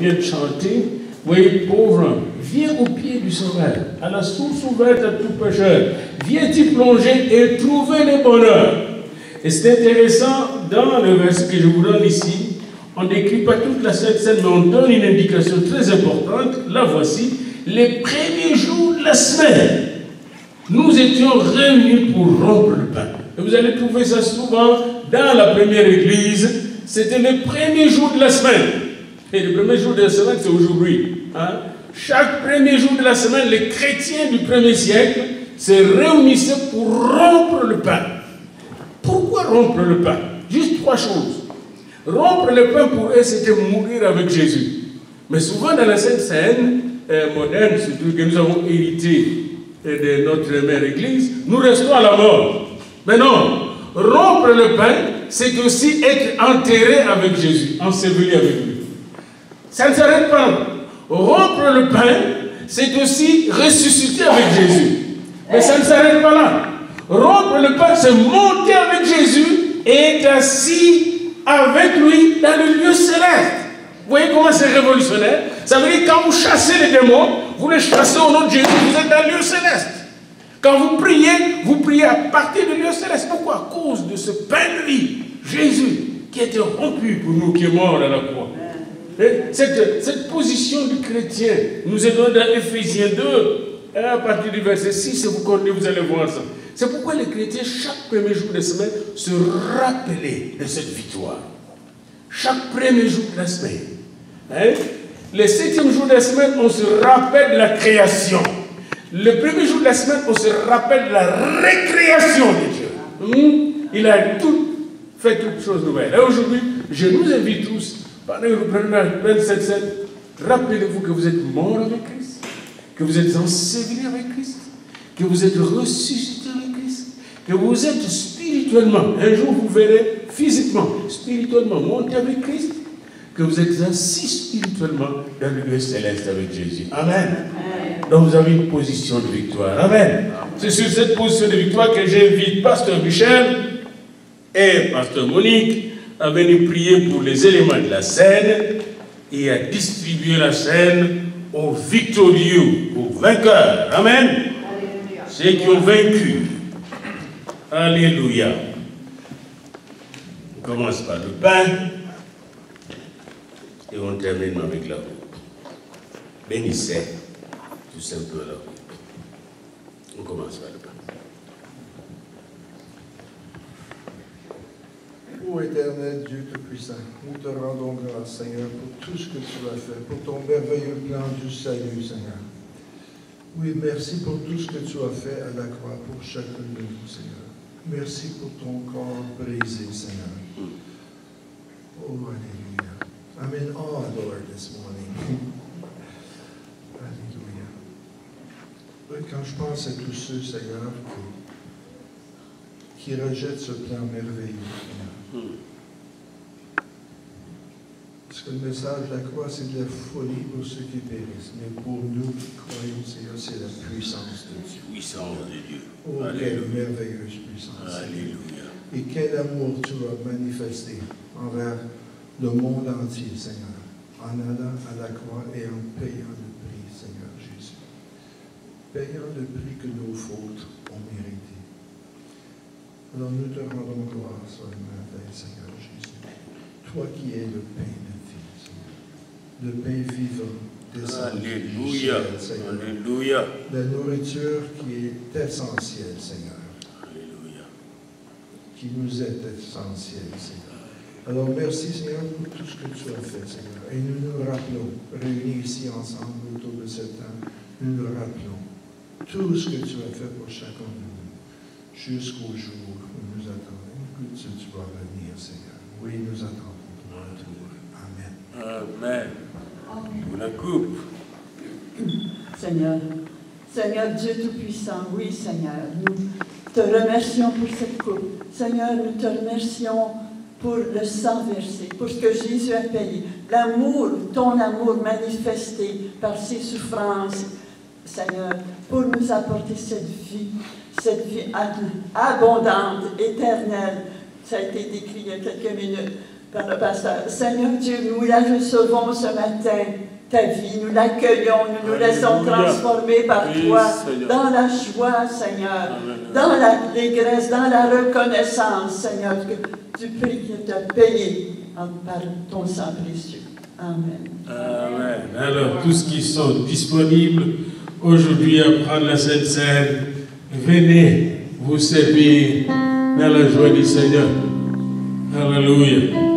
vient de chanter, oui, pauvre, viens au pied du Sauveur, à la source ouverte à tout pécheur. Viens t'y plonger et trouver le bonheur. Et c'est intéressant, dans le verset que je vous donne ici, on ne décrit pas toute la Sainte mais on donne une indication très importante. La voici. Les premiers jours de la semaine, nous étions réunis pour rompre le pain. Et vous allez trouver ça souvent dans la première église. C'était le premier jour de la semaine. Et le premier jour de la semaine, c'est aujourd'hui. Hein. Chaque premier jour de la semaine, les chrétiens du premier siècle se réunissaient pour rompre le pain. Pourquoi rompre le pain? Juste trois choses. Rompre le pain pour eux, c'était mourir avec Jésus. Mais souvent dans la Sainte Seine euh, moderne, surtout que nous avons hérité euh, de notre mère Église, nous restons à la mort. Mais non, rompre le pain, c'est aussi être enterré avec Jésus, enseveli avec lui. Ça ne s'arrête pas. Rompre le pain, c'est aussi ressusciter avec Jésus. Mais ça ne s'arrête pas là. Rompre le pain, c'est monter avec Jésus et être assis avec lui dans le lieu céleste. Vous voyez comment c'est révolutionnaire? Ça veut dire que quand vous chassez les démons, vous les chassez au nom de Jésus, vous êtes dans le lieu céleste. Quand vous priez, vous priez à partir du lieu céleste. Pourquoi? À cause de ce pain de vie, Jésus, qui a été rompu pour nous, qui est mort à la croix. Cette, position du chrétien nous donnée dans Ephésiens 2, à partir du verset 6, si vous connaissez, vous allez voir ça. C'est pourquoi les chrétiens, chaque premier jour de semaine, se rappelaient de cette victoire. Chaque premier jour de la semaine. Hein? Le septième jour de la semaine, on se rappelle de la création. Le premier jour de la semaine, on se rappelle de la récréation de Dieu. Hmm? Il a tout fait toutes choses nouvelles. Et aujourd'hui, je nous invite tous, pendant que vous prenez la 27 scène, rappelez-vous que vous êtes mort avec Christ, que vous êtes ensevelis avec Christ, que vous êtes ressuscité avec Christ, que vous êtes spirituellement, un jour vous verrez physiquement, spirituellement monter avec Christ, que vous êtes assis spirituellement dans le lieu céleste avec Jésus. Amen. Donc vous avez une position de victoire. Amen. C'est sur cette position de victoire que j'invite Pasteur Michel et Pasteur Monique à venir prier pour les éléments de la scène et à distribuer la scène aux victorieux, aux vainqueurs. Amen. Ceux qui ont vaincu. Alléluia. On commence par le pain et on termine avec la coupe. Bénissez tout simplement la. On commence par le pain. Ô éternel Dieu Tout-Puissant, nous te rendons grâce, Seigneur, pour tout ce que tu as fait, pour ton merveilleux plan du salut, Seigneur. Oui, merci pour tout ce que tu as fait à la croix pour chacun de nous, Seigneur. Merci pour ton corps brisé, Seigneur. Oh, Alléluia. I'm in awe, Lord, this morning. Alléluia. Quand je pense à tous ceux, Seigneur, qui, qui rejettent ce plan merveilleux, Seigneur. Parce que le message de la croix, c'est de la folie pour ceux qui périssent. Mais pour nous qui croyons, Seigneur, c'est la puissance de Dieu. Puissance de Dieu. Oh, quelle merveilleuse puissance. Alléluia. Et quel amour tu as manifesté envers le monde entier, Seigneur, en allant à la croix et en payant le prix, Seigneur Jésus. Payant le prix que nos fautes ont mérité. Alors nous te rendons gloire matin, Seigneur Jésus. Toi qui es le pain de vie, Seigneur. Le pain vivant, Alléluia. Alléluia. La nourriture qui est essentielle, Seigneur. Alléluia. qui nous est essentiel, Seigneur. Alors merci, Seigneur, pour tout ce que tu as fait, Seigneur. Et nous nous rappelons, réunis ici ensemble autour de cette table, nous nous rappelons tout ce que tu as fait pour chacun de nous, jusqu'au jour où nous attendons que tu, tu vas venir, Seigneur. Oui, nous attendons ton retour. Amen. Amen. Pour la coupe. Seigneur, Seigneur Dieu Tout-Puissant, oui Seigneur, nous te remercions pour cette coupe. Seigneur, nous te remercions pour le sang versé, pour ce que Jésus a payé, l'amour, ton amour manifesté par ses souffrances, Seigneur, pour nous apporter cette vie, cette vie ab- abondante, éternelle. Ça a été décrit il y a quelques minutes par le pasteur. Seigneur Dieu, nous la recevons ce matin, ta vie. Nous l'accueillons, nous nous laissons transformer par Oui, toi Seigneur. dans la joie, Seigneur, Amen. dans l'allégresse, dans la reconnaissance, Seigneur, que tu pries que tu as payé par ton sang précieux. Amen. Alors, tous qui sont disponibles aujourd'hui à prendre la Sainte Seine, venez vous servir dans la joie du Seigneur. Alléluia.